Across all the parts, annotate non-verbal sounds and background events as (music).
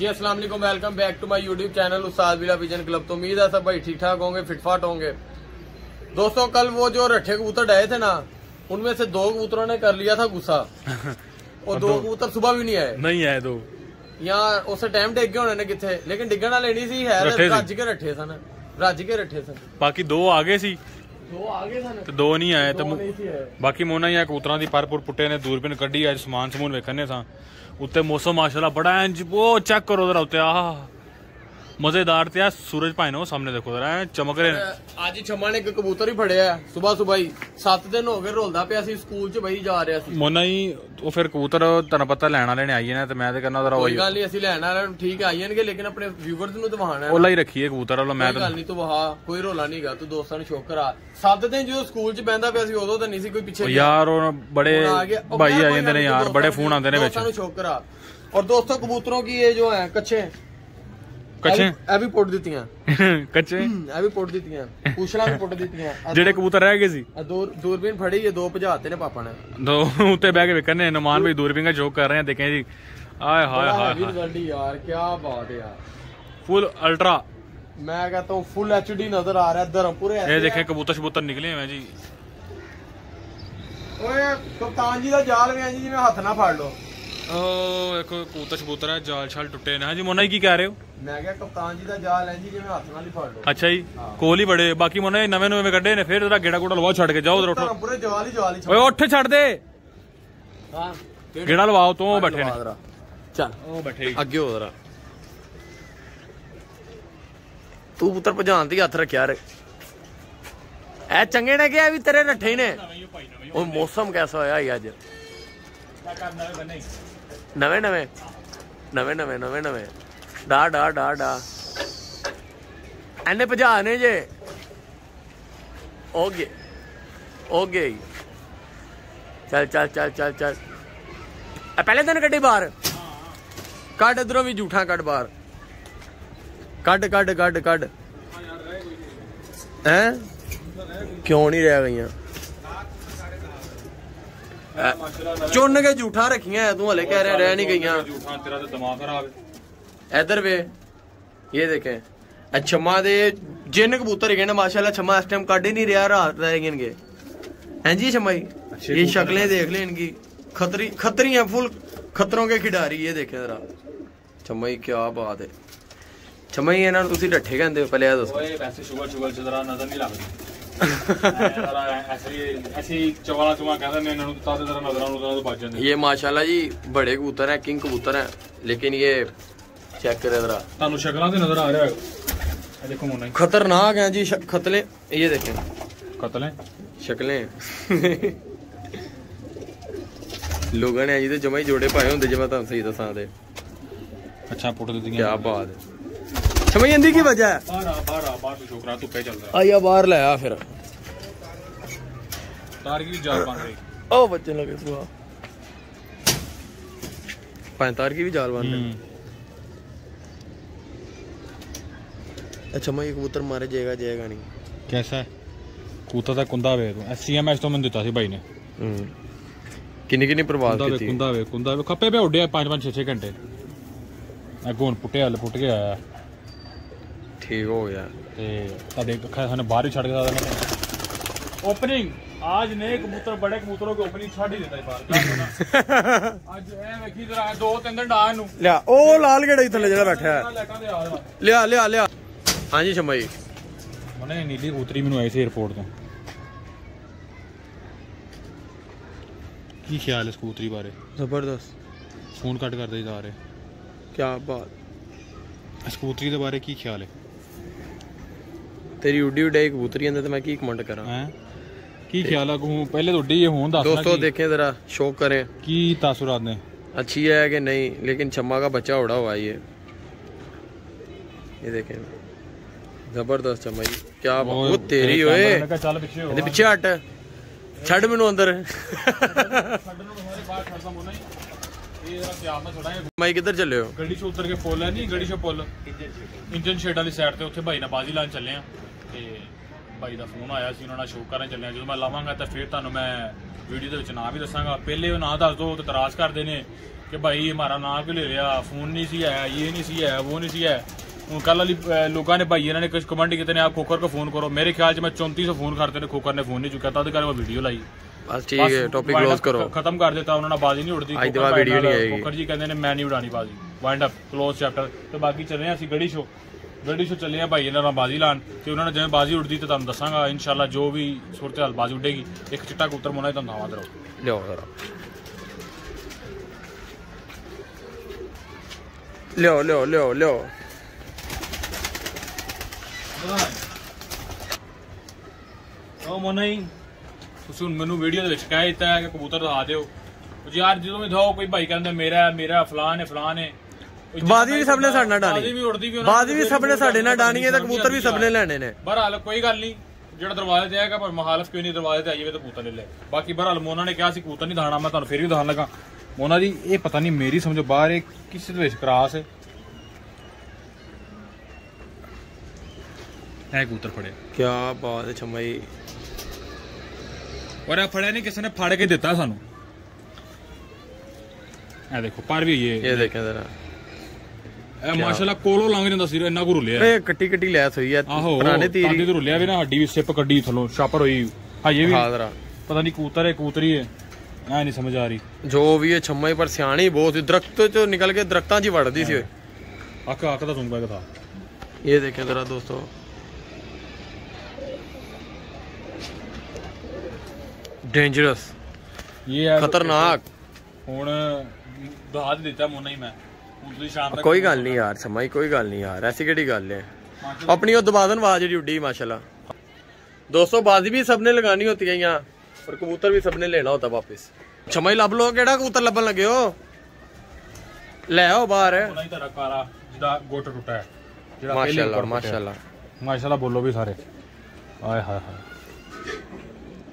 जी अस्सलाम वालेकुम welcome back to my YouTube channel उस्ताद बिला विजन क्लब तो उम्मीद है सब भाई ठीक ठाक होंगे फिटफाट होंगे दोस्तों कल वो जो रट्ठे कबूतर डाए थे ना उनमें से दो कबूतरों ने कर लिया था गुस्सा (laughs) और दो कबूतर सुबह भी नहीं आए ਨਹੀਂ ਆਏ ਦੋ यहाँ उस टाइम डिग गए होने ने किथे लेकिन डिगन वाले नहीं सी है रट्ठे सी। रज के रट्ठे सन रज के रट्ठे सन ਬਾਕੀ ਦੋ ਆ ਗਏ ਸੀ दो आगे सन ਤੇ ਦੋ ਨਹੀਂ ਆਏ ਤੇ दो ਮੁ- नहीं सी है ਬਾਕੀ ਮੋਨਾ ਹੀ ਆ ਕਬੂਤਰਾਂ ਦੀ ਪਰਪੁਰ ਪੁੱਟੇ ਨੇ ਦੂਰਬੀਨ ਕੱਢੀ ਅੱਜ ਸਮਾਨ ਸਮੂਨ ਵੇਖਣੇ ਸਾਂ ਉੱਤੇ ਮੌਸਮ ਮਾਸ਼ਾਅੱਲਾ ਬੜਾ ਇੰਜ ਉਹ ਚੈੱਕ ਕਰੋ ਜ਼ਰਾ ਉੱਤੇ ਆਹ। ਮਜ਼ੇਦਾਰ ਤੇ ਆ ਸੂਰਜ ਭਾਈ ਨੇ ਸਾਹਮਣੇ ਦੇਖੋ ਜਰਾ ਚਮਕ ਰਹੇ ਨੇ। ਅੱਜ ਛਮਾ ਨੇ ਇੱਕ ਕਬੂਤਰ ਹੀ ਫੜਿਆ ਸਵੇਰ ਸਵੇਰ ਹੀ। 7 ਦਿਨ ਹੋ ਗਏ ਰੋਲਦਾ ਪਿਆ ਸੀ ਸਕੂਲ ਚ ਬਈ ਜਾ ਰਿਹਾ ਸੀ। ਮੋਨਾ ਹੀ ਉਹ ਫਿਰ ਕਬੂਤਰ ਤੁਹਾਨੂੰ ਪਤਾ ਲੈਣ ਵਾਲੇ ਨੇ ਆਈਏ ਨੇ ਤੇ ਮੈਂ ਤੇ ਕਹਿੰਦਾ ਜਰਾ ਕੋਈ ਗੱਲ ਨਹੀਂ ਅਸੀਂ ਲੈਣ ਵਾਲਿਆਂ ਠੀਕ ਆਈ ਜਾਣਗੇ ਲੇਕਿਨ ਆਪਣੇ ਵਿਊਵਰਸ ਨੂੰ ਦਵਾਣਾ ਉਹਲਾ ਹੀ ਰੱਖੀਏ ਕਬੂਤਰ ਵਾਲਾ ਮੈਂ ਗੱਲ ਨਹੀਂ ਤੂੰ ਵਹਾ ਕੋਈ ਰੋਲਾ ਨਹੀਂਗਾ ਤੂੰ ਦੋਸਤਾਂ ਨੂੰ ਸ਼ੋਕਰ ਆ। 7 ਦਿਨ ਜਦੋਂ ਸਕੂਲ ਚ ਬੈਂਦਾ ਪਿਆ ਸੀ ਉਦੋਂ ਤਾਂ ਨਹੀਂ ਸੀ ਕੋਈ ਪਿੱਛੇ ਯਾਰ ਉਹ ਬੜੇ ਭਾਈ ਆ ਜਾਂਦੇ ਨੇ ਯਾਰ ਬੜੇ ਫੋਨ ਆਉਂਦੇ ਨੇ ਵਿੱਚ। ਦੋਸਤਾਂ ਨੂੰ ਸ਼ੋਕਰ ਆ। ਔਰ ਦੋਸਤੋ ਕਬੂਤਰੋਂ ਕੀ ਇਹ ਜੋ ਹੈ ਕੱਚੇ? ਕੱਚੇ? ਇਹ ਵੀ ਪੁੱਟ ਦਿੱਤੀਆਂ। (laughs) ਕੱਚੇ? ਇਹ ਵੀ ਪੁੱਟ ਦਿੱਤੀਆਂ। ਪੁੱਛਲਾਂ ਵੀ ਪੁੱਟ ਦਿੱਤੀਆਂ। ਜਿਹੜੇ ਕਬੂਤਰ ਰਹਿ ਗਏ ਸੀ? ਦੂਰ ਦੂਰਬੀਨ ਫੜੀ ਇਹ ਦੋ ਭਜਾਤੇ ਨੇ ਪਾਪਾ ਨੇ। ਦੋ ਉੱਤੇ ਬਹਿ ਕੇ ਵੇਖਣੇ ਨਮਾਨ ਵੀ ਦੂਰਬੀਨ ਦਾ ਜੋਕ ਕਰ ਰਹੇ ਆ ਦੇਖੇ ਜੀ। ਆਏ ਹਾਏ ਹਾਏ ਹਾਏ। ਰਿਜ਼ਲਟ ਯਾਰ ਕੀ ਬਾਤ ਯਾਰ ਫੁੱਲ ਅਲਟਰਾ ਮੈਂ ਕਹਤਾ ਹੂੰ ਫੁੱਲ ਐਚਡੀ ਨਜ਼ਰ ਆ ਰਿਹਾ ਧਰਮਪੁਰੇ ਇਹ ਦੇਖੇ ਕਬੂਤਰ ਸ਼ਬੂਤਰ ਨਿਕਲੇ ਹੋਏ ਜੀ। ਓਏ ਕਪਤਾਨ ਜੀ ਦਾ ਜਾਲ ਵੀ ਆ ਜੀ ਜਿਵੇਂ ਹੱਥ ਨਾਲ ਫੜ ਲਓ। ਉਹ ਦੇਖੋ ਕਬੂਤਰ ਸ਼ਬੂਤਰ ਹੈ ਜਾਲ ਛਾਲ ਟੁੱਟੇ ਨੇ। ਹਾਂਜੀ ਮੋਨਾ ਜੀ ਕੀ ਕਹਿ ਰਹੇ ਹੋ? ਮੈਂ ਕਿਹਾ ਕਪਤਾਨ ਜੀ ਦਾ ਜਾਲ ਹੈ ਜੀ ਜਿਵੇਂ ਹੱਥ ਨਾਲ ਹੀ ਫੜ ਲਓ। ਅੱਛਾ ਜੀ ਕੋਲ ਹੀ ਬੜੇ। ਬਾਕੀ ਮੋਨਾ ਨਵੇਂ ਨਵੇਂ ਕੱਢੇ ਨੇ ਫਿਰ ਉਹਦਾ ਗੇੜਾ ਗੋੜਾ ਲਵਾ ਛੱਡ ਕੇ ਜਾਓ ਉਧਰ ਉੱਠੋ। ਧਰਮਪੁਰੇ ਜਾਲ ਹੀ ਜਾਲ ਹੀ ਓਏ ਉੱਠ ਛੱਡ ਦੇ। ਹਾਂ। ਗੇੜਾ ਲਵਾਓ ਤੋਂ ਬੈਠੇ ਨੇ। ਚੱਲ। ਉਹ ਬੈਠੇ ਜੀ। ਅੱਗੇ ਹੋ ਜ਼ਰਾ। ਤੂੰ ਪੁੱਤਰ ਭਜਾਨ ਦੀ ਹੱਥ ਰੱਖਿਆ ਰੇ। ਐ ਚੰਗੇ ਨੇ ਕਿਹਾ ਵੀ ਤੇਰੇ ਰੱਠੇ ਹੀ ਨੇ? ਉਹ ਮੌਸਮ ਕੈਸਾ ਹੋਇਆ ਹੀ ਅੱਜ? ਨਵੇਂ ਨਵੇਂ ਨਵੇਂ ਨਵੇਂ ਨਵੇਂ ਨਵੇਂ। ਡਾ ਡਾ ਡਾ ਡਾ। ਐਨੇ ਭਜਾ ਨੇ ਜੇ। ਓਗੇ ਓਗੇ ਚੱਲ ਚੱਲ ਚੱਲ ਚੱਲ ਚੱਲ। ਆ ਪਹਿਲੇ ਦਿਨ ਕੱਢੀ ਬਾਹਰ? ਕੱਢ, ਇਧਰੋਂ ਵੀ ਝੂਠਾ ਕੱਢ ਬਾਹਰ। ਕੱਢ ਕੱਢ ਕੱਢ ਕੱਢ। ਹੈ? ਕਿਉਂ ਨਹੀਂ ਰਹਿ ਗਈਆਂ? ਚੁੰਨ ਕੇ ਝੂਠਾ ਰੱਖੀਆਂ ਤੂੰ ਹਲੇ ਕਹਿ ਰਿਹਾ ਰਹਿ ਨਹੀਂ ਗਈਆਂ ਝੂਠਾ ਤੇਰਾ ਤੇ ਦਿਮਾਗ ਖਰਾਬ ਹੈ ਇਧਰ ਵੇ ਇਹ ਦੇਖੇ ਛਮਾ ਦੇ ਜਿੰਨ ਕਬੂਤਰ ਹੈਗੇ ਨੇ ਮਾਸ਼ਾਅੱਲਾ ਛਮਾ ਇਸ ਟਾਈਮ ਕੱਢ ਹੀ ਨਹੀਂ ਰਿਹਾ ਰਾਤ ਰਹਿ ਗਏਗੇ ਹਾਂਜੀ ਛਮਾ ਜੀ अच्छे ये कबूतर शक्लें देख लें इनकी खतरी खतरी हैं फुल खतरों के खिडारी ये देखें जरा छम्मा जी क्या बात है छम्मा जी ਇਹਨਾਂ ਨੂੰ ਤੁਸੀਂ ਡੱਠੇ ਕਹਿੰਦੇ ਹੋ ਪਹਿਲੇ ਇਹ ਦੱਸੋ ਓਏ ਵੈਸੇ ਸ਼ੂਗਰ ਸ਼ੂਗਰ ये माशाल्लाह जी बड़े कबूतर हैं किंग कबूतर हैं लेकिन ये चेक करे जरा ਤੁਹਾਨੂੰ ਸ਼ਕਲਾਂ ਤੇ ਨਜ਼ਰ ਆ ਰਿਹਾ ਹੈ। ਇਹ ਦੇਖੋ ਮੋਨਾ ਖਤਰਨਾਕ ये देखें खतले ਸ਼ਕਲੇ। ਲੋਗਣ ਹੈ ਜੀ ਤੇ ਜਮਾ ਹੀ ਜੋੜੇ ਪਾਏ ਹੁੰਦੇ ਜੇ ਮੈਂ ਤੁਹਾਨੂੰ ਸਹੀ ਦੱਸਾਂ ਤੇ। ਅੱਛਾ ਪੁੱਟ ਦਿੱਤੀਆਂ। ਕੀ ਬਾਤ ਸਮਝ ਜਾਂਦੀ ਕੀ ਵਜ੍ਹਾ ਹੈ ਬਾਹਰ ਆ ਬਾਹਰ ਆ ਬਾਹਰ ਤੋਂ ਛੋਕਰਾ ਧੁੱਪੇ ਚੱਲਦਾ ਆਇਆ ਬਾਹਰ ਲੈ ਆ ਫਿਰ ਤਾਰ ਕੀ ਜਾਲ ਬਣ ਰਹੀ ਉਹ ਬੱਚੇ ਲਗੇ ਸੁਆ ਪੈਂਤਾਰ ਕੀ ਵੀ ਜਾਲ ਬੰਦ ਹੂੰ ਅੱਛਾ ਮੈਂ ਇਹ ਕਬੂਤਰ ਮਾਰੇ ਜਾਏਗਾ ਜਾਏਗਾ ਨਹੀਂ ਕੈਸਾ ਹੈ ਕੂਤਾ ਦਾ ਕੁੰਦਾ ਵੇ ਤੂੰ ਐਸਸੀਐਮਐਸ ਤੋਂ ਮੈਨੂੰ ਦਿੱਤਾ ਸੀ ਭਾਈ ਨੇ ਹੂੰ ਕਿੰਨੀ ਕਿੰਨੀ ਪ੍ਰਵਾਹ ਕੁੰਦਾ ਵੇ ਕੀਤੀ ਕੁੰਦਾ ਵੇ ਕੁੰਦਾ ਵੇ ਖੱਪੇ ਪਿਆ ਉੱਡਿਆ 5 5 6 6 ਘੰਟੇ ਅੱਗੋਂ ਹੁਣ ਪੁੱਟਿਆ ਹਲ ਪੁੱਟ ਕੇ ਆਇਆ ਠੀਕ ਹੋ ਗਿਆ ਤੇ ਤੁਹਾਡੇ ਅੱਖਾਂ ਸਾਨੂੰ ਬਾਹਰ ਹੀ ਛੱਡ ਕੇ ਦਾਦਾ ਓਪਨਿੰਗ आज नए कबूतर बड़े कबूतरों की ओपनिंग छाड़ ही देता है बाहर आज ए वेखी जरा दो तीन दिन डाण नु लिया ओ लाल गेड़ा इथे जेड़ा बैठा है लिया लिया लिया हां जी शमा जी मने नीली कबूतरी मेनू आई सी एयरपोर्ट तो की ख्याल है कबूतरी बारे जबरदस्त फोन कट कर दे जा रहे क्या बात इस कबूतरी के बारे की ख्याल है ਤੇਰੀ ਉੱਡੀ ਉਡਾਈ ਕਬੂਤਰੀ ਅੰਦਰ ਤੇ ਮੈਂ ਕੀ ਕਮੈਂਟ ਕਰਾਂ ਹੈ ਕੀ ਖਿਆਲ ਹੈ ਕਹੂੰ ਪਹਿਲੇ ਤੁਹਾਡੀ ਇਹ ਹੋਣ ਦੱਸਣਾ दोस्तों ਕੀ- देखें जरा शौक करें ਕੀ ਤਾਸੁਰਾਤ ਨੇ अच्छी है कि नहीं लेकिन छम्मा का बच्चा उड़ा हुआ है ये ये देखें जबरदस्त छम्मा जी क्या बात- ਓਏ, वो तेरी ਇਹ ओए ਕੈਮਰਾ ਮੈਂ ਕਿਹਾ ਚੱਲ ਪਿੱਛੇ ਹੋ ਇਹਦੇ ਪਿੱਛੇ ਹਟ ਛੱਡ ਮੈਨੂੰ ਅੰਦਰ ਛੱਡਣ ਨੂੰ ਸਾਰੇ ਬਾਹਰ ਛੱਡਦਾ ਮੋਨਾ ਇਹ ਜਰਾ ਧਿਆਨ ਨਾਲ ਛੜਾਏ ਮਾਈ ਕਿੱਧਰ ਚੱਲੇ ਹੋ ਗੱਡੀ 'ਚ ਉਤਰ ਕੇ ਪੁੱਲ ਹੈ ਨਹੀਂ ਗੱਡੀ 'ਚ ਪੁੱਲ ਇੰਜਨ ਸ਼ੈਡ ਵਾਲੀ ਸਾਈਡ ਤੇ ਉੱਥੇ ਭਾਈ ਨਾਲ ਬਾਜ਼ੀ ਲਾਣ ਚੱਲੇ ਆ ਤੇ ਬਾਈ ਦਾ ਫੋਨ ਆਇਆ ਸੀ ਉਹਨਾਂ ਨਾਲ ਸ਼ੋਅ ਕਰਨ ਚੱਲਿਆ ਜਦੋਂ ਮੈਂ ਲਾਵਾਂਗਾ ਤਾਂ ਫਿਰ ਤੁਹਾਨੂੰ ਮੈਂ ਵੀਡੀਓ ਦੇ ਵਿੱਚ ਨਾਂ ਵੀ ਦੱਸਾਂਗਾ। ਪਹਿਲੇ ਉਹ ਨਾਂ ਦੱਸ ਦੋ ਤੇ ਤਰਾਸ ਕਰਦੇ ਨੇ ਕਿ ਭਾਈ ਹਮਾਰਾ ਨਾਂ ਕਿਉਂ ਲੈ ਲਿਆ ਫੋਨ ਨਹੀਂ ਸੀ ਆਇਆ ਇਹ ਨਹੀਂ ਸੀ ਆਇਆ ਉਹ ਨਹੀਂ ਸੀ ਆਇਆ। ਹੁਣ ਕੱਲ ਵਾਲੀ ਲੋਕਾਂ ਨੇ ਭਾਈ ਇਹਨਾਂ ਨੇ ਕੁਝ ਕਮੈਂਟ ਕੀਤੇ ਨੇ ਆਪ ਖੋਕਰ ਕੋ ਫੋਨ ਕਰੋ। ਮੇਰੇ ਖਿਆਲ 'ਚ ਮੈਂ 3400 ਫੋਨ ਕਰਦੇ ਨੇ ਖੋਕਰ ਨੇ ਫੋਨ ਨਹੀਂ ਚੁੱਕਿਆ ਤਦ ਕਰਕੇ ਮੈਂ ਵੀਡੀਓ ਲਾਈ। ਬਸ ਠੀਕ ਹੈ ਟੌਪਿਕ ক্লোਜ਼ ਕਰੋ। ਖਤਮ ਕਰ ਦਿੱਤਾ ਉਹਨਾਂ ਨਾਲ ਬਾਜ਼ੀ ਨਹੀਂ ਉੜਦੀ ਅੱਜ ਦਾ ਵੀਡੀਓ ਨਹੀਂ ਆਏਗੀ। ਖੋਕਰ ਜੀ ਕਹਿੰਦੇ ਨੇ ਮੈਂ ਨਹੀਂ ਉਡਾਣੀ ਬਾਜ਼ੀ। ਵਾਈਂਡ ਅਪ ক্লোਜ਼ ਚੈਪਟਰ ਤੇ ਬਾਕੀ ਚੱਲ ਰਹੇ ਅਸੀਂ ਗੜੀ ਸ਼ੋ ਗੜੀ ਸ਼ੋ ਚੱਲੇ ਆ ਭਾਈ ਇਹਨਾਂ ਨਾਲ ਬਾਜ਼ੀ ਲਾਣ ਤੇ ਉਹਨਾਂ ਨੇ ਜਿਵੇਂ ਬਾਜ਼ੀ ਉੜਦੀ ਤੇ ਤੁਹਾਨੂੰ ਦੱਸਾਂਗਾ ਇਨਸ਼ਾਅੱਲਾ ਜੋ ਵੀ ਸੂਰਤ ਹਾਲ ਬਾਜ਼ੀ ਉੱਡੇਗੀ ਇੱਕ ਚਿੱਟਾ ਕਬੂਤਰ ਮੋਨਾ ਤੁਹਾਨੂੰ ਹਵਾ ਦਰੋ ਲਿਓ ਜ਼ਰਾ। ਲਿਓ ਲਿਓ ਲਿਓ ਲਿਓ ਉਹ ਮੋਨਾ ਹੀ ਤੁਸੀਂ ਹੁਣ ਮੈਨੂੰ ਵੀਡੀਓ ਦੇ ਵਿੱਚ ਕਹਿ ਦਿੱਤਾ ਹੈ ਕਿ ਕਬੂਤਰ ਦਿਖਾ ਦਿਓ। ਯਾਰ ਜਦੋਂ ਵੀ ਦਿਖਾਓ ਕੋਈ ਭਾਈ ਕਹਿੰਦਾ ਮੇਰਾ ਮੇਰਾ ਫਲਾਨ ਹੈ ਫਲਾਨ ਹੈ। ਬਾਜ਼ੀ ਵੀ ਸਭ ਨੇ ਸਾਡੇ ਨਾਲ ਡਾਣੀ ਵੀ ਉੜਦੀ ਵੀ ਉਹਨਾਂ ਬਾਜ਼ੀ ਵੀ ਦੀ ਸਭ ਨੇ ਸਾਡੇ ਨਾਲ ਡਾਣੀ ਹੈ ਤੇ ਕਬੂਤਰ ਵੀ ਸਭ ਨੇ ਲੈਣੇ ਨੇ। ਬਹਰਾਲ ਕੋਈ ਗੱਲ ਨਹੀਂ ਜਿਹੜਾ ਦਰਵਾਜ਼ੇ ਤੇ ਆਏਗਾ ਪਰ ਮਹਾਲਫ ਕੋਈ ਨਹੀਂ ਦਰਵਾਜ਼ੇ ਤੇ ਆਈਏ ਤਾਂ ਕਬੂਤਰ ਲੈ ਲੈ। ਬਾਕੀ ਬਹਰਾਲ ਮੋਨਾ ਨੇ ਕਿਹਾ ਸੀ ਕਬੂਤਰ ਨਹੀਂ ਦਿਖਾਣਾ ਮੈਂ ਤੁਹਾਨੂੰ ਫਿਰ ਵੀ ਦਿਖਾਣ ਲੱਗਾ। ਮੋਨਾ ਜੀ ਇਹ ਪਤਾ ਨਹੀਂ ਮੇਰੀ ਸਮਝੋ ਬਾਹਰ ਇਹ ਕਿਸੇ ਦੇ ਵਿੱਚ ਕਰਾਸ ਹੈ? ਇਹ ਕਬੂਤਰ ਫੜਿਆ। ਕੀ ਬਾਤ ਹੈ ਛਮਈ ਔਰ ਇਹ ਫੜਿਆ ਨਹੀਂ ਕਿਸੇ ਨੇ ਫੜ ਕੇ ਦਿੱਤਾ ਸਾਨੂੰ। ਇਹ ਦੇਖੋ ਪਰ ਵੀ ਇਹ। ਇਹ ਦੇਖਿਆ ਜ਼ਰਾ। ਇਹ ਮਾਸ਼ਾਅੱਲਾ ਕੋਲੋਂ ਲੰਘ ਜਾਂਦਾ ਸੀ ਇੰਨਾ ਕੁ ਰੁਲਿਆ। ਇਹ ਕੱਟੀ ਕੱਟੀ ਲੈਸ ਹੋਈ ਹੈ ਆਹੋ ਪੁਰਾਣੇ ਤਾਂਦੀ ਤੀਰੀ ਤੇ ਰੁਲਿਆ ਵੀ ਨਾ ਹੱਡੀ ਵੀ ਸਿਪ ਕੱਢੀ ਥੱਲੋਂ ਛਾਪਰ ਹੋਈ। ਹਜੇ ਵੀ ਹਾਂ ਜ਼ਰਾ ਪਤਾ ਨਹੀਂ ਕਬੂਤਰ ਹੈ ਕਬੂਤਰੀ ਹੈ। ਐ ਨਹੀਂ ਸਮਝ ਆ ਰਹੀ। ਜੋ ਵੀ ਇਹ ਛਮਈ ਪਰ ਸਿਆਣੀ ਬਹੁਤ ਸੀ ਦਰਖਤ ਚੋਂ ਨਿਕਲ ਕੇ ਦਰਖਤਾਂ 'ਚ ਹੀ ਵੜਦੀ ਸੀ ਓਏ ਅੱਖ ਅੱਖ ਦਾ ਸੁਣਦਾ ਕਥਾ ਇਹ ਦੇਖਿਆ ਜ਼ਰਾ ਦੋਸਤੋ। ਡੇਂਜਰਸ ਇਹ ਹੈ ਖਤਰਨਾਕ। ਹੁਣ ਦਹਾ ਦੇ ਦਿੱਤਾ ਮੋਨਾ ਹੀ ਮੈਂ। ਹੁਣ ਤੁਸੀਂ ਸ਼ਾਮ ਤੱਕ ਕੋਈ ਗੱਲ ਨਹੀਂ ਯਾਰ ਛਮਈ ਕੋਈ ਗੱਲ ਨਹੀਂ ਯਾਰ ਐਸੀ ਕਿਹੜੀ ਗੱਲ ਹੈ ਆਪਣੀ ਉਹ ਦਬਾਦਨ ਆਵਾਜ਼ ਜਿਹੜੀ ਉੱਡੀ ਮਾਸ਼ਾਅੱਲਾ ਦੋਸਤੋ ਬਾਜ਼ੀ ਵੀ ਸਭ ਨੇ ਲਗਾਣੀ ਹੋਤੀ ਹੈ यहाँ और कबूतर भी सबने लेना होता वापस छमई ਲੱਭ ਲੋ ਕਿਹੜਾ ਕਬੂਤਰ ਲੱਭਣ ਲੱਗੇ ਹੋ ਲੈ ਆਓ ਬਾਹਰ ਮੋਨਾ ਹੀ ਤੇਰਾ ਕਾਰਾ ਜਿਹਦਾ ਗੁੱਟ ਟੁੱਟਾ ਹੈ ਜਿਹੜਾ ਪਹਿਲੇ ਮਾਸ਼ਾਅੱਲਾ ਉੱਪਰ ਮਾਸ਼ਾਅੱਲਾ ਮਾਸ਼ਾਅੱਲਾ ਬੋਲੋ ਵੀ ਸਾਰੇ ਆਏ ਹਾਏ ਹਾਏ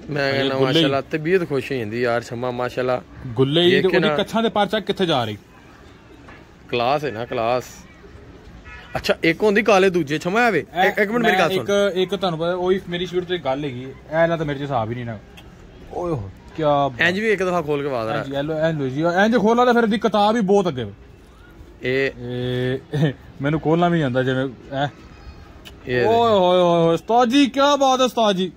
ਮੈਂ ਕਹਿੰਦਾ ਗੁੱਲੇ ਹੀ। ਮਾਸ਼ਾਅੱਲਾ ਤਬੀਅਤ ਖੁਸ਼ ਹੋ ਜਾਂਦੀ ਯਾਰ ਛਮਾ ਮਾਸ਼ਾਅੱਲਾ ਗੁੱਲੇ ਹੀ ਇਹ ਤੇ ਉਹਦੀ ਕਿਹੜਾ? ਕੱਛਾਂ ਦੇ ਪਰਚਾ ਕਿੱਥੇ ਜਾ ਰਹੀ ਕਲਾਸ ਹੈ ਨਾ ਕਲਾਸ। ਅੱਛਾ ਇੱਕ ਹੁੰਦੀ ਕਾਲੇ ਦੂਜੇ ਛਮਾ ਆਵੇ। ਇੱਕ ਮਿੰਟ ਮੇਰੀ ਗੱਲ ਸੁਣ। ਇੱਕ ਇੱਕ ਤੁਹਾਨੂੰ ਪਤਾ ਉਹੀ ਮੇਰੀ ਸ਼ੂਟ ਤੇ ਗੱਲ ਹੈਗੀ। ਐ ਨਾ ਤਾਂ ਮੇਰੇ ਚ ਹਿਸਾਬ ਹੀ ਨਹੀਂ ਨਾ। ਓਏ ਹੋ। ਕੀ ਐਂਜ ਵੀ ਇੱਕ ਦਫਾ ਖੋਲ ਕੇ ਵਾਦਾ ਐਂਜ ਯੈਲੋ ਐਂਜ ਲੋ ਜੀ ਐਂਜ ਖੋਲਾ ਤਾਂ ਫਿਰ ਦੀ ਕਿਤਾਬ ਹੀ ਬਹੁਤ ਅੱਗੇ। ਇਹ ਮੈਨੂੰ ਖੋਲਣਾ ਵੀ ਜਾਂਦਾ ਜਿਵੇਂ ਐ। ਓਏ ਹੋਏ ਹੋਏ ਉਸਤਾਦ ਜੀ ਕਿਆ ਬਾਤ ਹੈ ਉਸਤਾਦ। ਜੀ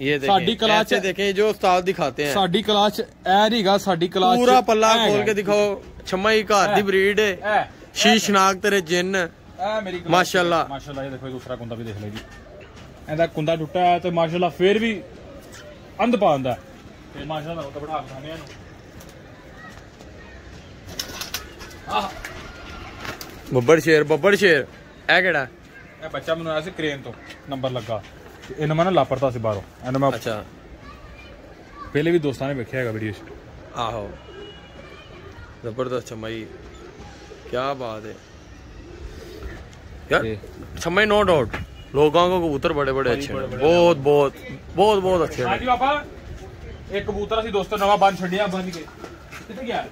ਇਹ ਦੇਖੇ ਸਾਡੀ ਕਲਾਸ ਚ ਦੇਖੇ ਜੋ ਉਸਤਾਦ ਦਿਖਾਤੇ ਹੈ ਸਾਡੀ ਕਲਾਸ ਐ ਨਹੀਂਗਾ ਸਾਡੀ ਕਲਾਸ ਪੂਰਾ ਪੱਲਾ ਖੋਲ ਕੇ ਦਿਖਾਓ। ਛਮਾ ਹੀ ਘਰ ਦੀ ਬਰੀਡ ਹੈ ਸ਼ੀਸ਼ ਨਾਗ ਤੇਰੇ ਜਿੰਨ। ਆ ਮੇਰੀ ਮਾਸ਼ਾਅੱਲਾ। ਮਾਸ਼ਾਅੱਲਾ ਇਹ ਦੇਖੋ ਦੂਸਰਾ ਕੁੰਦਾ ਵੀ ਦੇਖ ਲੈ ਜੀ। ਇਹਦਾ ਕੁੰਦਾ ਟੁੱਟਾ ਤੇ ਮਾਸ਼ਾਅੱਲਾ ਫੇਰ ਵੀ ਅੰਧ ਪਾਉਂਦਾ ਤੇ ਮਾਸ਼ਾਅੱਲਾ ਉਹ ਤਾਂ ਬੜਾ ਹੱਥ ਆਹ। ਬੱਬੜ ਸ਼ੇਰ ਬੱਬੜ ਸ਼ੇਰ। ਇਹ ਕਿਹੜਾ? ਇਹ ਬੱਚਾ ਮੈਨੂੰ ਆਇਆ ਸੀ ਕ੍ਰੇਨ ਤੋਂ ਨੰਬਰ ਲੱਗਾ। ਇਹਨਾਂ ਮੈਂ ਨਾ ਲਾਪਰਤਾ ਸੀ ਬਾਹਰੋਂ। ਇਹਨਾਂ ਮੈਂ ਅੱਛਾ। ਪਹਿਲੇ ਵੀ ਦੋਸਤਾਂ ਨੇ ਵੇਖਿਆ ਹੈਗਾ ਵੀਡੀਓ 'ਚ। ਆਹੋ। ज़बरदस्त छमई। क्या बात है। यार छमई नो डाउट लोगों को कबूतर बड़े बड़े अच्छे बहुत बहुत बहुत बहुत अच्छे हैं। एक कबूतर ਅਸੀਂ ਦੋਸਤੋ ਨਵਾਂ ਬੰਨ ਛੱਡਿਆ ਬੰਨ ਕੇ ਕਿੱਥੇ ਗਿਆ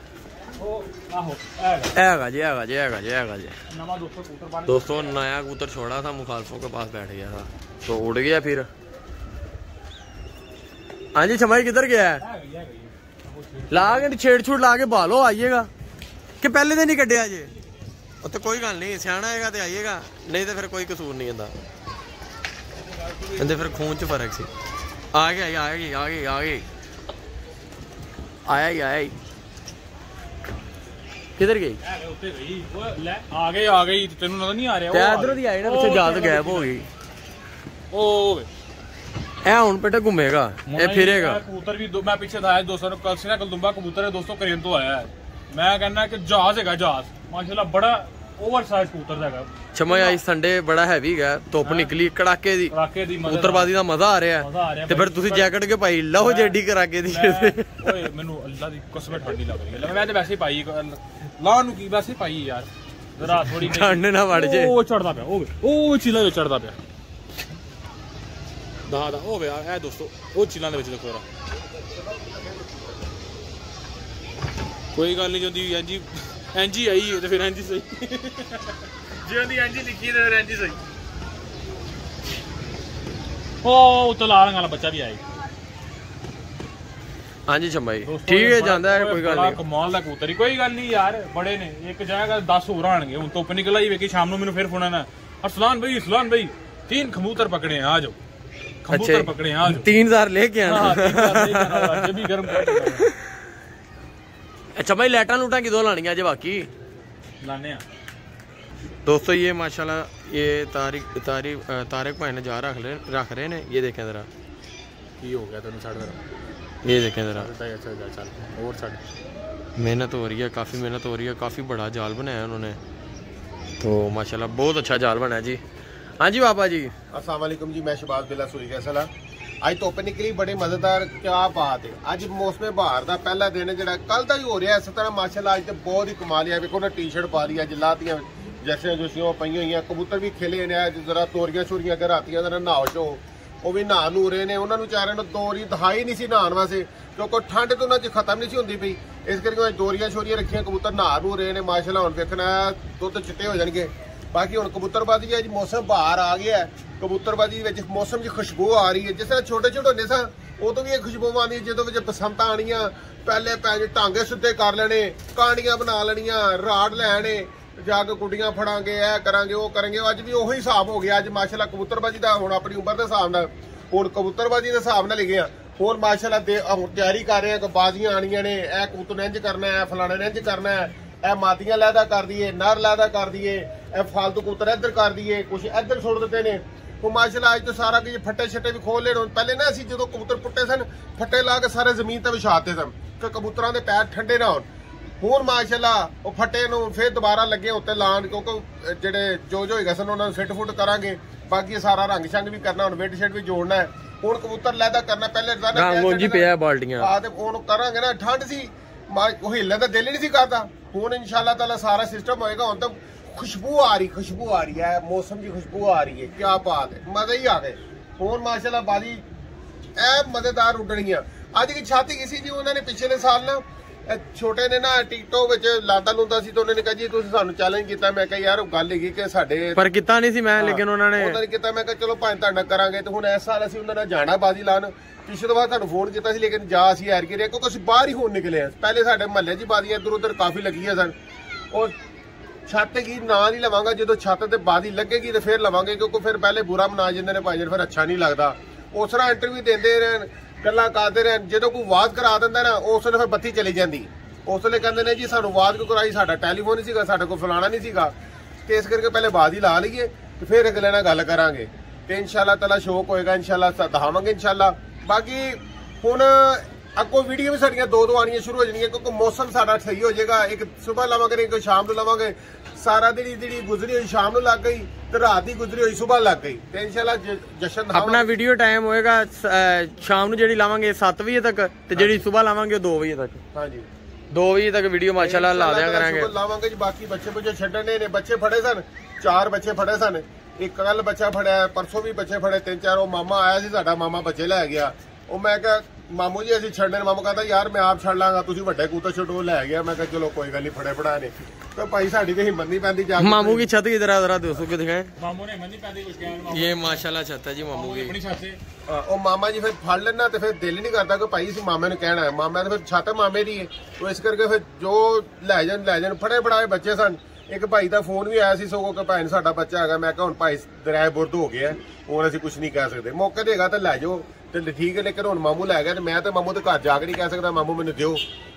दोस्तों नया कबूतर छोड़ा था मुखालफों के पास बैठ गया था। तो उड़ गया फिर। हाँ जी छमाई किधर गया है? ਲਾ ਕੇ ਛੇੜ ਛੂੜ ਲਾ ਕੇ ਬਾਲੋ ਆਈਏਗਾ। ਕਿ ਪਹਿਲੇ ਦਿਨ ਹੀ ਕੱਢਿਆ ਜੇ। ਉੱਤੇ ਕੋਈ ਗੱਲ ਨਹੀਂ ਸਿਆਣਾ ਹੈਗਾ ਤੇ ਆਈਏਗਾ। ਨਹੀਂ ਤੇ ਫਿਰ ਕੋਈ ਕਸੂਰ ਨਹੀਂ ਇਹਦਾ ਇਹਦੇ ਫਿਰ ਖੂਨ ਚ ਫ਼ਰਕ ਸੀ। ਆ ਗਿਆ ਆ ਗਈ ਆ ਗਈ ਆ ਗਈ ਆਇਆ ਹੀ ਆਇਆ ਹੀ ਕਿੱਧਰ ਗਈ? ਉੱਤੇ ਗਈ। ਓਏ ਲੈ ਆ ਗਈ ਆ ਗਈ। ਤੈਨੂੰ ਨਜ਼ਰ ਨਹੀਂ ਆ ਰਿਹਾ। ਤੇ ਉਹ ਇਧਰੋਂ। ਦੀ ਆਈ ਨਾ ਪਿੱਛੇ ਜਦ ਗਾਇਬ ਹੋ ਗਈ। ਉਹ ਵੇ। ਇਹ ਹੁਣ ਬੇਟਾ ਘੁੰਮੇਗਾ ਇਹ ਫਿਰੇਗਾ। ਕਬੂਤਰ ਵੀ ਮੈਂ ਪਿੱਛੇ ਦਾ ਆਇਆ ਦੋਸਤਾਂ ਨੂੰ ਕੱਲ ਸੀ ਨਾ ਕਲਦੁੰਬਾ ਕਬੂਤਰ ਹੈ ਦੋਸਤੋ ਕਰੇਨ ਤੋਂ ਆਇਆ ਹੈ। ਮੈਂ ਕਹਿੰਦਾ ਕਿ ਜਹਾਜ਼ ਹੈਗਾ ਜਹਾਜ਼। ਮਾਸ਼ਾਅੱਲਾ ਬੜਾ ਓਵਰ ਸਾਈਜ਼ ਕਬੂਤਰ ਦਾ ਹੈਗਾ। ਛਮਾ ਆਈ ਸੰਡੇ ਬੜਾ ਹੈਵੀ ਗਾ ਧੁੱਪ ਨਿਕਲੀ ਕੜਾਕੇ ਦੀ। ਕੜਾਕੇ ਦੀ ਮਜ਼ਾ ਆ ਰਿਹਾ। ਤੇ ਫਿਰ ਤੁਸੀਂ ਜੈਕਟ ਕੇ ਪਾਈ? ਲਓ ਜੇਡੀ ਕਰਾਕੇ ਦੀ। ਓਏ ਮੈਨੂੰ ਅੱਲਾ ਦੀ ਕਸਮ ਠੰਡੀ ਲੱਗ ਰਹੀ ਹੈ। ਮੈਂ ਤਾਂ ਵੈਸੇ ਹੀ ਪਾਈ ਲਾ ਨੂੰ ਕੀ ਵੈਸੇ ਹੀ ਪਾਈ ਯਾਰ। ਜ਼ਰਾ ਥੋੜੀ ਠੰਡ ਨਾ ਵੜ ਜੇ। ਉਹ ਚੜਦਾ ਪਿਆ ਉਹ ਉਹ ਚੀਲਾ ਚੜਦਾ ਪਿਆ। ਦਾ ਦਾ ਉਹ ਵੇ ਇਹ ਦੋਸਤੋ ਉਹ ਚੀਲਾਂ ਦੇ ਵਿੱਚ ਦੇਖੋ ਜਰਾ ਕੋਈ ਗੱਲ ਨਹੀਂ ਜਾਂਦੀ ਐਂਜੀ ਐਂਜੀ ਆਈ ਹੈ ਤੇ ਫਿਰ ਐਂਜੀ ਸਹੀ ਜੇ ਉਹਦੀ ਐਂਜੀ ਲਿਖੀ ਤੇ ਫਿਰ ਐਂਜੀ ਸਹੀ ਉਹ ਉੱਤੇ ਲਾ ਰੰਗ ਵਾਲਾ ਬੱਚਾ ਵੀ ਆਇਆ ਹਾਂਜੀ ਸ਼ਮਾ ਜੀ ਦੋਸਤੋ, ਠੀਕ ਹੈ ਇਹ ਜਾਂਦਾ ਹੈ ਬੜਾ- ਕੋਈ ਗੱਲ ਬੜਾ ਨਹੀਂ ਕਮਾਲ ਦਾ ਕਬੂਤਰ ਹੀ ਕੋਈ ਗੱਲ ਨਹੀਂ ਯਾਰ ਬੜੇ ਨੇ ਇੱਕ ਜਾਏਗਾ 10 ਹੋਰ ਆਣਗੇ ਹੁਣ ਧੁੱਪ ਨਿਕਲ ਆਈ ਵੇਖੀ ਸ਼ਾਮ ਨੂੰ ਮੈਨੂੰ ਫਿਰ ਫੋਨ ਆਣਾ ਅਰਸਲਾਨ ਭਾਈ ਅਰਸਲਾਨ ਭਾਈ तीन कबूतर पकड़े हैं आ जाओ कबूतर पकड़े हैं आ तीन हज़ार लेके आना। हाँ, भी गर्म अच्छा भाई लाइटा लूटा की दो लानियाँ अजे बाकी? लाने दोस्तों ये माशाल्लाह ये तारिक तारिक तारिक भाई ने जा रख ले रख रहे ने ये देखें जरा। की हो गया तेन छड़ ये देखें जरा। अच्छा चल और मेहनत हो रही है काफ़ी मेहनत हो रही है काफ़ी बड़ा जाल बनाया उन्होंने। तो माशाल्लाह बहुत अच्छा जाल बनाया जी। हाँ जी बाबा जी ਅਸਲਾਮ ਵਾਲੇਕੁਮ ਜੀ ਮੈਂ ਸ਼ਬਾਜ਼ ਬਿੱਲਾ ਸੂਰੀ ਕੈਸਲ ਆ ਅੱਜ ਧੁੱਪ ਨਿਕਲੀ ਬੜੀ ਮਜ਼ੇਦਾਰ ਕਿਆ ਬਾਤ ਹੈ ਅੱਜ ਮੌਸਮੇ ਬਹਾਰ ਦਾ ਪਹਿਲਾ ਦਿਨ ਹੈ ਜਿਹੜਾ ਕੱਲ ਦਾ ਹੀ ਹੋ ਰਿਹਾ ਇਸ ਤਰ੍ਹਾਂ ਮਾਸ਼ਾਅੱਲਾ ਅੱਜ ਤੇ ਬਹੁਤ ਹੀ ਕਮਾਲ ਹੈ ਵੇਖੋ ਨਾ ਟੀ-ਸ਼ਰਟ ਪਾ ਲਈ ਅੱਜ ਲਾਤੀਆਂ ਜੈਸੇ ਜੋਸੀਆਂ ਪਈਆਂ ਹੋਈਆਂ ਕਬੂਤਰ ਵੀ ਖਿਲੇ ਨੇ ਅੱਜ ਜ਼ਰਾ ਤੋਰੀਆਂ ਛੁਰੀਆਂ ਕੇ ਰਾਤੀਆਂ ਦਾ ਨਹਾਓ ਸ਼ੋ ਉਹ ਵੀ ਨਹਾ ਨੂੰ ਰਹੇ ਨੇ ਉਹਨਾਂ ਨੂੰ ਚਾਰਿਆਂ ਨੂੰ ਦੋਰੀ ਦਿਖਾਈ ਨਹੀਂ ਸੀ ਨਹਾਉਣ ਵਾਸਤੇ ਕਿਉਂਕਿ ਠੰਡ ਤੋਂ ਉਹਨਾਂ 'ਚ ਖਤਮ ਨਹੀਂ ਸੀ ਹੁੰਦੀ ਪਈ ਇਸ ਕਰਕੇ ਅੱਜ ਦੋਰੀਆਂ ਛੋਰੀਆਂ ਰੱਖੀਆਂ ਕਬੂਤਰ ਨਹਾ ਨੂੰ ਰਹੇ ਨੇ ਮਾਸ਼ਾਅੱਲਾ ਹੁਣ ਵੇਖਣਾ ਦੁੱਧ ਚਿੱਟੇ ਹੋ ਜਾਣਗੇ ਬਾਕੀ ਹੁਣ ਕਬੂਤਰਬਾਜ਼ੀ ਜੀ ਅੱਜ ਮੌਸਮ ਬਾਹਰ ਆ ਗਿਆ ਕਬੂਤਰਬਾਜ਼ੀ ਵਿੱਚ ਮੌਸਮ 'ਚ ਖੁਸ਼ਬੂ ਆ ਰਹੀ ਹੈ। ਜਿਸ ਤਰ੍ਹਾਂ ਛੋਟੇ ਛੋਟੇ ਹੁੰਦੇ ਸਾਂ ਉਦੋਂ ਵੀ ਇਹ ਖੁਸ਼ਬੂ ਆਉਂਦੀ ਜਦੋਂ ਵਿੱਚ ਬਸੰਤਾਂ ਆਣੀਆਂ ਪਹਿਲੇ ਪੈਜ ਟਾਂਗੇ ਸੁੱਤੇ ਕਰ ਲੈਣੇ ਕਾਣੀਆਂ ਬਣਾ ਲੈਣੀਆਂ, ਰਾੜ ਲੈਣੇ, ਜਾ ਕੇ ਕੁੜੀਆਂ ਫੜਾਂਗੇ, ਇਹ ਕਰਾਂਗੇ, ਉਹ ਕਰਾਂਗੇ। ਅੱਜ ਵੀ ਉਹੀ ਹਿਸਾਬ ਹੋ ਗਿਆ। ਅੱਜ ਮਾਸ਼ਾਅੱਲਾ ਕਬੂਤਰਬਾਜ਼ੀ ਦਾ ਹੁਣ ਆਪਣੀ ਉਮਰ ਦੇ ਹਿਸਾਬ ਨਾਲ, ਹੁਣ ਕਬੂਤਰਬਾਜ਼ੀ ਦੇ ਹਿਸਾਬ ਨਾਲ ਲਿਖੇ ਆ ਹੋਰ ਮਾਸ਼ਾਅੱਲਾ ਦੇ ਹੁਣ ਤਿਆਰੀ ਕਰ ਰਹੇ ਆ ਕਿ ਬਾਜ਼ੀਆਂ ਆਣੀਆਂ ਨੇ, ਇਹ ਕਬੂਤਰ ਨੇ ਇੰਜ ਕਰਨਾ ਹੈ, ਫਲਾਣੇ ਨੇ ਇੰਜ ਕਰਨਾ ਹੈ, ਇਹ ਮਾਦੀਆਂ ਲੈਦਾ ਕਰ ਦਈਏ, ਨਰ ਲੈਦਾ ਕਰ ਦਈਏ। ਇਹ ਫਾਲਤੂ ਕਬੂਤਰ ਇੱਧਰ ਕਰ ਦਈਏ ਕੁਝ ਇੱਧਰ ਛੋੜ ਦਿੱਤੇ ਨੇ। ਉਹ ਮਾਸ਼ਾਅੱਲਾ ਅੱਜ ਤੋਂ ਸਾਰਾ ਕੁਝ ਫੱਟੇ ਛੱਟੇ ਵੀ ਖੋਲ ਲੈਣ ਹੁਣ ਪਹਿਲੇ ਨਾ ਅਸੀਂ ਜਦੋਂ ਕਬੂਤਰ ਪੁੱਟੇ ਸਨ ਫੱਟੇ ਲਾ ਕੇ ਸਾਰੇ ਜ਼ਮੀਨ ਤੇ ਵਿਛਾਤੇ ਸਨ ਕਿ ਕਬੂਤਰਾਂ ਦੇ ਪੈਰ ਠੰਡੇ ਨਾ ਹੋਣ। ਹੁਣ ਮਾਸ਼ਾਅੱਲਾ ਉਹ ਫੱਟੇ ਨੂੰ ਫਿਰ ਦੁਬਾਰਾ ਲੱਗੇ ਉੱਤੇ ਲਾਣ ਕਿਉਂਕਿ ਜਿਹੜੇ ਜੋ ਜੋ ਹੈਗਾ ਸਨ ਉਹਨਾਂ ਨੂੰ ਫਿੱਟ ਫੁੱਟ ਕਰਾਂਗੇ। ਬਾਕੀ ਸਾਰਾ ਰੰਗ ਛੰਗ ਵੀ ਕਰਨਾ ਹੁਣ ਵਿੰਡ ਸ਼ੇਡ ਵੀ ਜੋੜਨਾ ਹੈ। ਹੁਣ ਕਬੂਤਰ ਲੈਦਾ ਕਰਨਾ ਪਹਿਲੇ ਰਜ਼ਾਨਾ ਰੰਗ ਹੀ ਪਿਆ ਬਾਲਟੀਆਂ। ਆ ਤੇ ਉਹਨੂੰ ਕਰਾਂਗੇ ਨਾ ਠੰਡ ਸੀ। ਉਹ ਹਿੱਲਣ ਦਾ ਦਿਲ ਹੀ ਨਹੀਂ ਸੀ ਕਰਦਾ। ਹੁਣ ਇਨਸ਼ਾਅੱਲਾ ਤਾਲਾ ਸਾਰਾ ਸਿਸਟਮ ਹੋਏਗਾ ਹੁਣ ਤਾਂ ਖੁਸ਼ਬੂ ਆ ਰਹੀ ਖੁਸ਼ਬੂ ਆ ਰਹੀ ਹੈ ਮੌਸਮ ਦੀ ਖੁਸ਼ਬੂ ਆ ਰਹੀ ਹੈ ਕੀ ਬਾਤ ਹੈ ਮਜ਼ਾ ਹੀ ਆ ਗਏ ਹੁਣ ਮਾਸ਼ਾਅੱਲਾ ਬਾਜੀ ਐ ਮਜ਼ੇਦਾਰ ਉੱਡਣੀਆਂ ਅੱਜ ਦੀ ਛਾਤੀ ਕਿਸੇ ਦੀ ਉਹਨਾਂ ਨੇ ਪਿਛਲੇ ਸਾਲ ਨਾ ਇਹ ਛੋਟੇ ਨੇ ਨਾ ਟਿਕਟੋਕ ਵਿੱਚ ਲਾਂਦਾ ਲੁੰਦਾ ਸੀ ਤਾਂ ਉਹਨਾਂ ਨੇ ਕਿਹਾ ਜੀ ਤੁਸੀਂ ਸਾਨੂੰ ਚੈਲੰਜ ਕੀਤਾ ਮੈਂ ਕਿਹਾ ਯਾਰ ਉਹ ਗੱਲ ਹੈਗੀ ਕਿ ਸਾਡੇ ਪਰ ਕੀਤਾ ਨਹੀਂ ਸੀ ਮੈਂ ਲੇਕਿਨ ਉਹਨਾਂ ਨੇ ਉਹਨਾਂ ਨੇ ਕੀਤਾ ਮੈਂ ਕਿਹਾ ਚਲੋ ਭਾਵੇਂ ਤੁਹਾਡੇ ਨਾਲ ਕਰਾਂਗੇ ਤੇ ਹੁਣ ਇਸ ਸਾਲ ਅਸੀਂ ਉਹਨਾਂ ਨਾਲ ਜਾਣਾ ਬਾਜ਼ੀ ਲਾਣ ਪਿਛਲੇ ਵਾਰ ਤੁਹਾਨੂੰ ਫੋਨ ਕੀਤਾ ਸੀ ਲੇਕਿਨ ਜਾ ਅਸੀਂ ਐਰ ਕੇ ਰਹੇ ਕਿਉਂਕਿ ਅਸੀਂ ਬਾਹਰ ਹੀ ਹੋਣ ਨਿਕਲੇ ਆ ਪਹਿਲੇ ਸਾਡੇ ਮਹੱਲੇ 'ਚ ਹੀ ਬਾਜ਼ੀਆਂ ਇੱਧਰ ਉੱਧਰ ਕਾਫੀ ਲੱਗੀਆਂ ਸਨ ਉਹ ਛੱਤ ਕੀ ਨਾਂ ਨਹੀਂ ਲਵਾਂਗਾ, ਜਦੋਂ ਛੱਤ ਤੇ ਬਾਜ਼ੀ ਲੱਗੇਗੀ ਤੇ ਫਿਰ ਲਵਾਂਗੇ, ਕਿਉਂਕਿ ਫਿਰ ਪਹਿਲੇ ਬੁਰਾ ਮਨਾ ਜਾਂਦੇ ਨੇ ਭਾਈ ਜੀ ਫਿਰ ਅੱਛਾ ਨਹੀਂ ਲੱਗਦਾ। ਉਸ ਤਰ੍ਹਾਂ ਇੰਟਰਵਿਊ ਦਿੰਦੇ ਰਹਿਣ, ਗੱਲਾਂ ਕਰਦੇ ਰਹਿਣ, ਜਦੋਂ ਕੋਈ ਆਵਾਜ਼ ਕਰਾ ਦਿੰਦਾ ਨਾ, ਉਸ ਵੇਲੇ ਫਿਰ ਬੱਤੀ ਚਲੀ ਜਾਂਦੀ। ਉਸ ਵੇਲੇ ਕਹਿੰਦੇ ਨੇ ਜੀ, ਸਾਨੂੰ ਆਵਾਜ਼ ਕਿਉਂ ਕਰਾਈ, ਸਾਡਾ ਟੈਲੀਫੋਨ ਨਹੀਂ ਸੀਗਾ, ਸਾਡੇ ਕੋਲ ਫਲਾਣਾ ਨਹੀਂ ਸੀਗਾ। ਤੇ ਇਸ ਕਰਕੇ ਪਹਿਲੇ ਬਾਜ਼ ਹੀ ਲਾ ਲਈਏ, ਤੇ ਫਿਰ ਅਗਲੇ ਨਾਲ ਗੱਲ ਕਰਾਂਗੇ। ਤੇ ਇਨਸ਼ਾਅੱਲਾ ਤਾਲਾ ਸ਼ੌਕ ਹੋਏਗਾ, ਇਨਸ਼ਾਅੱਲਾ ਦਿਖਾਵਾਂਗੇ ਇਨਸ਼ਾਅੱਲਾ। ਬਾਕੀ ਹੁਣ ਅੱਗੋਂ ਵੀਡੀਓ ਵੀ ਸਾਡੀਆਂ ਦੋ ਦੋ ਆਣੀਆਂ ਸ਼ੁਰੂ ਹੋ ਜਾਣੀਆਂ ਕਿਉਂਕਿ ਮੌਸਮ ਸਾਡਾ ਸਹੀ ਹੋ ਜਾਏਗਾ। ਇੱਕ ਸਵੇਰ ਲਵਾਂਗੇ ਇੱਕ ਸ਼ਾਮ ਨੂੰ ਲਵਾਂਗੇ। ਸਾਰਾ ਦਿਨ ਜਿਹੜੀ ਗੁਜ਼ਰੀ ਹੋਈ ਸ਼ਾਮ ਨੂੰ ਲੱਗ ਗਈ ਤੇ ਰਾਤ ਦੀ ਗੁਜ਼ਰੀ ਹੋਈ ਸਵੇਰ ਲੱਗ ਗਈ। ਤੇ ਇਨਸ਼ਾਅੱਲਾ ਜਸ਼ਨ ਆਪਣਾ ਵੀਡੀਓ ਟਾਈਮ ਹੋਏਗਾ ਸ਼ਾਮ ਨੂੰ ਜਿਹੜੀ ਲਾਵਾਂਗੇ 7 ਵਜੇ ਤੱਕ ਤੇ ਜਿਹੜੀ ਸਵੇਰ ਲਾਵਾਂਗੇ ਉਹ 2 ਵਜੇ ਤੱਕ। ਹਾਂਜੀ। 2 ਵਜੇ ਤੱਕ ਵੀਡੀਓ ਮਾਸ਼ਾਅੱਲਾ ਲਾ ਦਿਆ ਕਰਾਂਗੇ। ਲਾਵਾਂਗੇ ਜੀ ਬਾਕੀ ਬੱਚੇ ਬੱਚੇ ਛੱਡਣੇ ਨੇ ਬੱਚੇ ਫੜੇ ਸਨ। ਚਾਰ ਬੱਚੇ ਫੜੇ ਸਨ। ਇੱਕ ਕੱਲ ਬੱਚਾ ਫੜਿਆ ਪਰਸੋਂ ਵੀ ਬੱਚੇ ਫੜੇ ਤਿੰਨ ਚਾਰ ਉਹ ਮਾਮਾ ਆਇਆ ਸੀ ਸਾਡਾ ਮਾਮਾ ਬੱਚੇ ਲੈ ਗਿਆ। ਉਹ ਮੈਂ ਕਿਹਾ ਮਾਮੂ ਜੀ ਅਸੀਂ ਛੱਡਣੇ ਨੇ ਮਾਮਾ ਕਹਿੰਦਾ ਯਾਰ ਮੈਂ ਆਪ ਛੱਡ ਲਾਂਗਾ ਤੁਸੀਂ ਵੱਡੇ ਕੂਤਾ ਛੱਡੋ ਲੈ ਗਿਆ ਮੈਂ ਕਿਹਾ ਚਲੋ ਕੋਈ ਗੱਲ ਨਹੀਂ ਫੜੇ ਫੜਾ ਨੇ ਤੇ ਭਾਈ ਸਾਡੀ ਤੇ ਹਿੰਮਤ ਨਹੀਂ ਪੈਂਦੀ ਜਾ ਕੇ मामू की छत की तरह जरा दोस्तों को दिखाएं मामू ने मंदी पैदी कुछ कहना मामू ये माशाल्लाह छत है जी मामू की अपनी छत से ਹਾਂ, ਉਹ ਮਾਮਾ ਜੀ ਫਿਰ ਫੜ ਲੈਣਾ ਤੇ ਫਿਰ ਦਿਲ ਨਹੀਂ ਕਰਦਾ ਕਿ ਭਾਈ ਅਸੀਂ ਮਾਮੇ ਨੂੰ ਕਹਿਣਾ ਹੈ ਮਾਮਾ ਤਾਂ ਫਿਰ ਛੱਤ ਮਾਮੇ ਦੀ ਹੈ ਉਹ ਇਸ ਕਰਕੇ ਫਿਰ ਜੋ ਲੈ ਜਾਣ ਲੈ ਜਾਣ ਫੜੇ ਫੜਾਏ ਬੱਚੇ ਸਨ ਇੱਕ ਭਾਈ ਦਾ ਫੋਨ ਵੀ ਆਇਆ ਸੀ ਸਗੋਂ ਕਿ ਭੈਣ ਸਾਡਾ ਬੱਚਾ ਹੈਗਾ ਮੈਂ ਕਿਹਾ ਹੁਣ ਭਾਈ ਦਰਿਆ ਬੁਰਦ ਹੋ ਗਿਆ ਹੁਣ ਅਸੀਂ ਕੁਝ ਨਹੀਂ ਕਹਿ ਸਕਦੇ ਮੌਕੇ ਦੇਗਾ ਤਾਂ ਲੈ ਜਾਓ ਤੇ ਠੀਕ ਹੈ ਲੇਕਿਨ ਹੁਣ ਮਾਮੂ ਲੈ ਗਿਆ ਤੇ ਮੈਂ ਤਾਂ ਮਾਮੂ ਦੇ ਘਰ ਜਾ ਕੇ ਨਹੀਂ ਕਹਿ ਸਕਦਾ ਮਾਮੂ ਮੈਨੂੰ ਦਿਓ।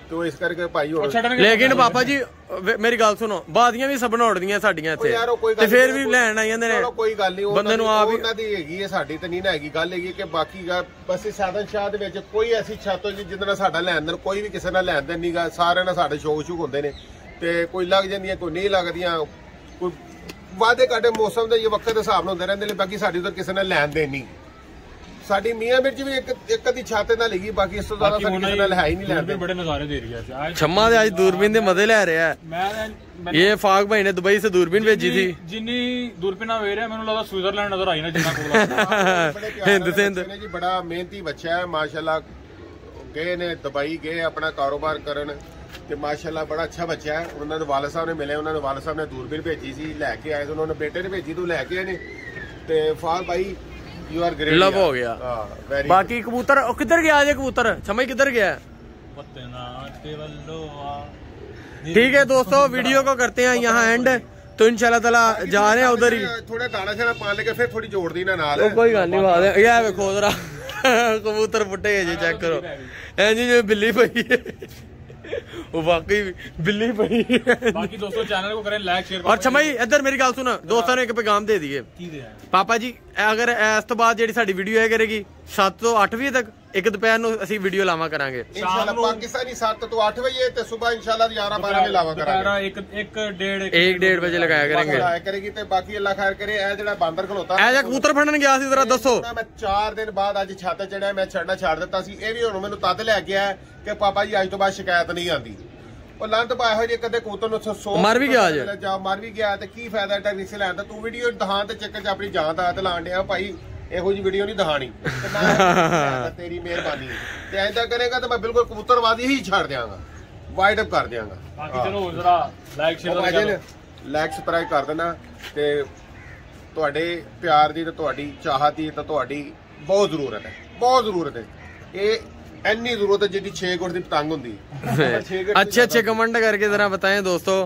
ਤੇ ਉਹ ਇਸ ਕਰਕੇ ਭਾਈ ਹੁਣ ਲੇਕਿਨ ਪਾਪਾ ਜੀ ਵੇ- ਮੇਰੀ ਗੱਲ ਸੁਣੋ ਬਾਦੀਆਂ ਵੀ ਸਭਨਾਂ ਉੱਡਦੀਆਂ ਸਾਡੀਆਂ ਉਹ ਇੱਥੇ ਯਾਰ ਉਹ ਕੋਈ ਗੱਲ ਤੇ ਫਿਰ ਨਹੀਂ, ਵੀ ਉਹ ਲੈਣ ਆਈ ਜਾਂਦੇ ਨੇ। ਚਲੋ ਕੋਈ ਗੱਲ ਨਹੀਂ ਬੰਦੇ ਨੂੰ ਆਪ ਹੀ ਉਹਨਾਂ ਦੀ ਹੈਗੀ ਹੈ ਸਾਡੀ ਤਾਂ ਨਹੀਂ ਨਾ ਹੈਗੀ ਗੱਲ ਹੈਗੀ ਕਿ ਬਾਕੀ ਗਾ ਬਸ ਇਹ ਸਾਧਨ ਸ਼ਾਹ ਦੇ ਵਿੱਚ ਕੋਈ ਐਸੀ ਛਾਤੋ ਜੀ ਜਿਹਦੇ ਨਾਲ ਸਾਡਾ ਲੈਣ ਦੇਣ ਕੋਈ ਵੀ ਕਿਸੇ ਨਾਲ ਲੈਣ ਦੇਣ ਨਹੀਂਗਾ ਸਾਰਿਆਂ ਨਾਲ ਸਾਡੇ ਸ਼ੌਕ ਸ਼ੁਕ ਹੁੰਦੇ ਨੇ। ਤੇ ਕੋਈ ਲੱਗ ਜਾਂਦੀਆਂ ਕੋਈ ਨਹੀਂ ਲੱਗਦੀਆਂ ਕੋਈ ਵਾਦੇ ਕਾਟੇ ਮੌਸਮ ਦੇ ਇਹ ਵਕਤ ਦੇ ਹਿਸਾਬ ਨਾਲ ਹੁੰਦੇ ਰਹਿੰਦੇ ਨੇ ਬਾਕੀ ਸਾਡੀ ਉਧਰ ਕਿਸੇ ਨਾਲ ਲੈਣ ਦੇਣ ਨਹੀਂ। ਸਾਡੀ ਮੀਆਂ ਮਿਰਚ ਵੀ ਇੱਕ ਇੱਕ ਦੀ ਛਾਤੇ ਨਾਲ ਹੈਗੀ ਬਾਕੀ ਇਸ ਤੋਂ ਜ਼ਿਆਦਾ ਸਾਡੀ ਨਾਲ ਹੈ ਹੀ ਨਹੀਂ ਲੈਂਦੇ ਬੜੇ ਨਜ਼ਾਰੇ ਦੇ ਰਹੀ ਹੈ ਛੰਮਾ ਦੇ ਅੱਜ ਦੂਰਬੀਨ ਦੇ ਮਜ਼ੇ ਲੈ ਰਿਹਾ ਮੈਂ ਇਹ ਫਾਗ ਭਾਈ ਨੇ ਦੁਬਈ ਸੇ ਦੂਰਬੀਨ ਭੇਜੀ ਸੀ। ਜਿੰਨੀ ਦੂਰਬੀਨਾਂ ਵੇ ਰਿਹਾ ਮੈਨੂੰ ਲੱਗਦਾ ਸਵਿਟਜ਼ਰਲੈਂਡ ਨਜ਼ਰ ਆਈ ਨਾ ਜਿੰਨਾ ਕੋਲ (laughs) ਹਿੰਦ ਸਿੰਧ। ਜੀ ਬੜਾ ਮਿਹਨਤੀ ਬੱਚਾ ਹੈ ਮਾਸ਼ਾਅੱਲਾ ਗਏ ਨੇ ਦੁਬਈ ਗਏ ਆਪਣਾ ਕਾਰੋਬਾਰ ਕਰਨ। ਤੇ ਮਾਸ਼ਾਅੱਲਾ ਬੜਾ ਅੱਛਾ ਬੱਚਾ ਹੈ। ਉਹਨਾਂ ਦੇ ਵਾਲਦ ਸਾਹਿਬ ਨੇ ਮਿਲੇ ਉਹਨਾਂ ਦੇ ਵਾਲਦ ਸਾਹਿਬ ਨੇ ਦੂਰਬੀਨ ਭੇਜੀ ਸੀ ਲੈ ਕੇ ਆਏ ਸੀ ਉਹਨਾਂ ਨੇ ਬੇਟੇ ਨੇ ਭੇਜੀ ਤੋਂ ਲੈ ਕੇ ਆਏ ਨੇ। ਤੇ ਫਾਗ ਭਾਈ यू आर ग्रेट लव हो गया। ah, आ, बाकी कबूतर किधर गया आज कबूतर? छमई किधर गया? ठीक है दोस्तों वीडियो को करते हैं यहाँ एंड तो इंशाल्लाह तला जा रहे हैं उधर ही। थोड़ा दाना शाना पा लेके फिर थोड़ी जोड़ देना नाल। तो कोई गल नहीं बात है। ये देखो जरा (laughs) कबूतर फुटे है जी हाँ, चेक करो। हैं जी जो बिल्ली पई है। वाकई बिल्ली पई है। बाकी दोस्तों चैनल को करें लाइक शेयर और छमई इधर मेरी गल सुन। दोस्तों ने एक पैगाम दे दिए पापा जी ਅਗਰ ਇਸ ਤੋਂ ਬਾਅਦ ਜਿਹੜੀ ਸਾਡੀ ਵੀਡੀਓ ਹੈ ਕਰੇਗੀ 7 ਤੋਂ 8 ਵਜੇ ਤੱਕ ਇੱਕ ਦੁਪਹਿਰ ਨੂੰ ਅਸੀਂ ਵੀਡੀਓ ਲਾਵਾਂ ਕਰਾਂਗੇ। ਇਨਸ਼ਾਅੱਲਾ ਪਾਕਿਸਤਾਨੀ 7 ਤੋਂ 8 ਵਜੇ ਤੇ ਸਵੇਰ ਇਨਸ਼ਾਅੱਲਾ 11 12 ਵਜੇ ਲਾਵਾ ਕਰਾਂਗੇ। ਇੱਕ ਇੱਕ ਡੇਢ 1 1:30 ਵਜੇ ਲਗਾਇਆ ਕਰਾਂਗੇ। ਲਾਇਆ ਕਰੇਗੀ ਤੇ ਬਾਕੀ ਅੱਲਾ ਖੈਰ ਕਰੇ ਇਹ ਜਿਹੜਾ ਬਾਂਦਰ ਖਲੋਤਾ। ਇਹ ਜਿਹਾ ਕਬੂਤਰ ਫੜਨ ਗਿਆ ਸੀ ਜ਼ਰਾ ਦੱਸੋ। ਮੈਂ 4 ਦਿਨ ਬਾਅਦ ਅੱਜ ਛੱਤ ਚੜਿਆ ਮੈਂ ਛੱਡਣਾ ਛੱਡ ਦਿੱਤਾ ਸੀ। ਇਹ ਵੀ ਹੁਣ ਮੈਨੂੰ ਤਦ ਲੈ ਗਿਆ ਕਿ ਪਾਪਾ ਜੀ ਅੱਜ ਤੋਂ ਬਾਅਦ ਸ਼ਿਕਾਇਤ ਨਹੀਂ ਆਂਦੀ ਉਹ ਲੰਤ ਪਾ ਇਹੋ ਜਿਹੇ ਕਦੇ ਕਬੂਤਰ ਨੂੰ ਸੋ ਮਰ ਵੀ ਗਿਆ ਅੱਜ। ਜਾ ਮਰ ਵੀ ਗਿਆ ਤੇ ਕੀ ਫਾਇਦਾ ਟੈਕਨਿਕ ਲੈਣ ਦਾ। ਤੂੰ ਵੀਡੀਓ ਦਹਾਂ ਤੇ ਚੱਕਰ ਚ ਆਪਣੀ ਜਾਨ ਦਾ ਹੱਥ ਲਾਣ ਡਿਆ ਭਾਈ ਇਹੋ ਜੀ ਵੀਡੀਓ ਨਹੀਂ ਦਹਾਣੀ ਤੇ ਨਾ (laughs) ਇਹ ਤੇਰੀ ਮਿਹਰਬਾਨੀ। ਤੇ ਐਂਦਾ ਕਰੇਗਾ ਤਾਂ ਮੈਂ ਬਿਲਕੁਲ ਕਬੂਤਰਵਾਦੀ ਹੀ ਛੱਡ ਦਿਆਂਗਾ। ਵਾਈਡ ਅਪ ਕਰ ਦਿਆਂਗਾ। ਬਾਕੀ ਚਲੋ ਜਰਾ ਲਾਈਕ ਸ਼ੇਅਰ ਲਾਈਕ ਸਬਸਕ੍ਰਾਈਬ ਕਰ ਦੇਣਾ ਤੇ ਤੁਹਾਡੇ ਪਿਆਰ ਦੀ ਤੇ ਤੁਹਾਡੀ ਚਾਹਤ ਦੀ ਤੇ ਤੁਹਾਡੀ ਬਹੁਤ ਜ਼ਰੂਰਤ ਹੈ। ਬਹੁਤ ਜ਼ਰੂਰਤ ਹੈ। ਇਹ ਇੰਨੀ ਜ਼ਰੂਰਤ ਹੈ ਜਿੱਦੀ 6 ਗੁੱਟ ਦੀ ਪਤੰਗ ਹੁੰਦੀ ਹੈ अच्छे अच्छे कमेंट करके जरा बताएं दोस्तों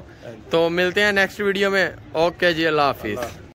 तो मिलते हैं नेक्स्ट वीडियो में ओके जी अल्लाह हाफिज